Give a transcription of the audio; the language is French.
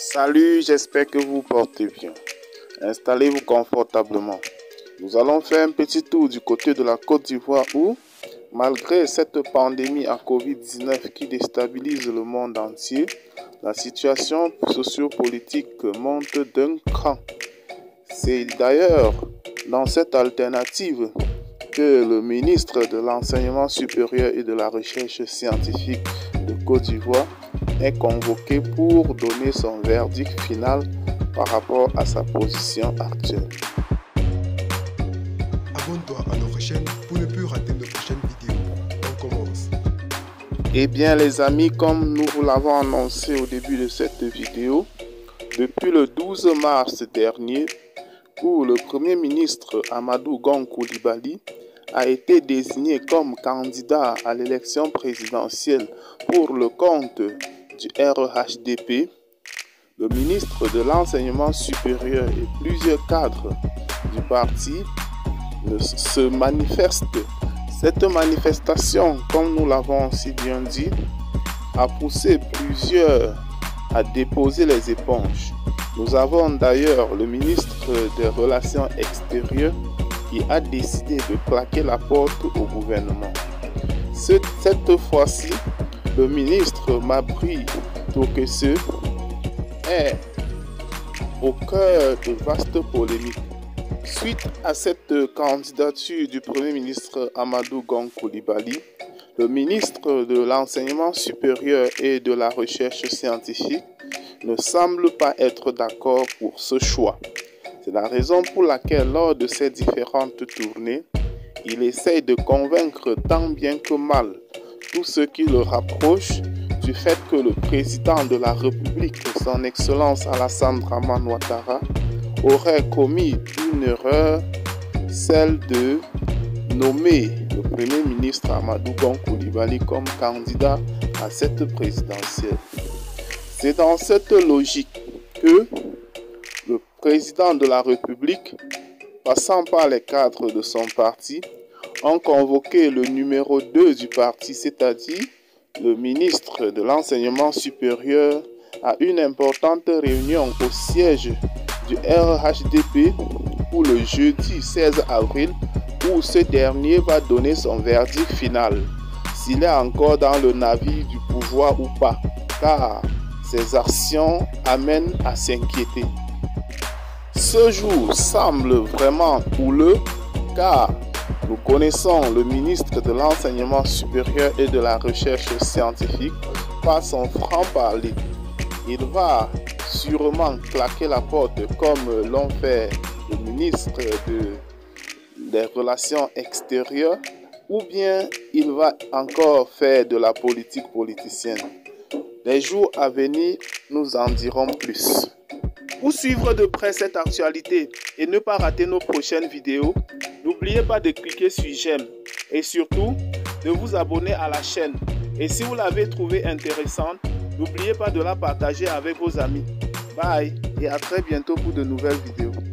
Salut, j'espère que vous portez bien. Installez-vous confortablement. Nous allons faire un petit tour du côté de la Côte d'Ivoire où, malgré cette pandémie à Covid-19 qui déstabilise le monde entier, la situation sociopolitique monte d'un cran. C'est d'ailleurs dans cette alternative que le ministre de l'Enseignement supérieur et de la Recherche scientifique de Côte d'Ivoire est convoqué pour donner son verdict final par rapport à sa position actuelle. Abonne-toi à notre chaîne pour ne plus rater nos prochaines vidéos. On commence. Eh bien les amis, comme nous vous l'avons annoncé au début de cette vidéo, depuis le 12 mars dernier, où le Premier ministre Amadou Gon Koulibaly a été désigné comme candidat à l'élection présidentielle pour le compte du RHDP, le ministre de l'Enseignement supérieur et plusieurs cadres du parti se manifestent. Cette manifestation, comme nous l'avons si bien dit, a poussé plusieurs à déposer les éponges. Nous avons d'ailleurs le ministre des Relations extérieures qui a décidé de plaquer la porte au gouvernement. Cette fois-ci, le ministre Mabri Tokese est au cœur de vastes polémiques. Suite à cette candidature du Premier ministre Amadou Gon Koulibaly, le ministre de l'Enseignement supérieur et de la Recherche scientifique ne semble pas être d'accord pour ce choix. C'est la raison pour laquelle lors de ces différentes tournées, il essaye de convaincre tant bien que mal tout ce qui le rapproche du fait que le président de la République, son Excellence Alassane Draman Ouattara, aurait commis une erreur, celle de nommer le Premier ministre Amadou Gon Koulibaly comme candidat à cette présidentielle. C'est dans cette logique que le président de la République, passant par les cadres de son parti, ont convoqué le numéro 2 du parti, c'est-à-dire le ministre de l'Enseignement supérieur, à une importante réunion au siège du RHDP pour le jeudi 16 avril où ce dernier va donner son verdict final, s'il est encore dans le navire du pouvoir ou pas, car ses actions amènent à s'inquiéter. Ce jour semble vraiment houleux car nous connaissons le ministre de l'Enseignement supérieur et de la Recherche scientifique par son franc-parler. Il va sûrement claquer la porte comme l'ont fait le ministre de, des Relations extérieures ou bien il va encore faire de la politique politicienne. Les jours à venir nous en dirons plus. Pour suivre de près cette actualité et ne pas rater nos prochaines vidéos, n'oubliez pas de cliquer sur j'aime et surtout de vous abonner à la chaîne. Et si vous l'avez trouvée intéressante, n'oubliez pas de la partager avec vos amis. Bye et à très bientôt pour de nouvelles vidéos.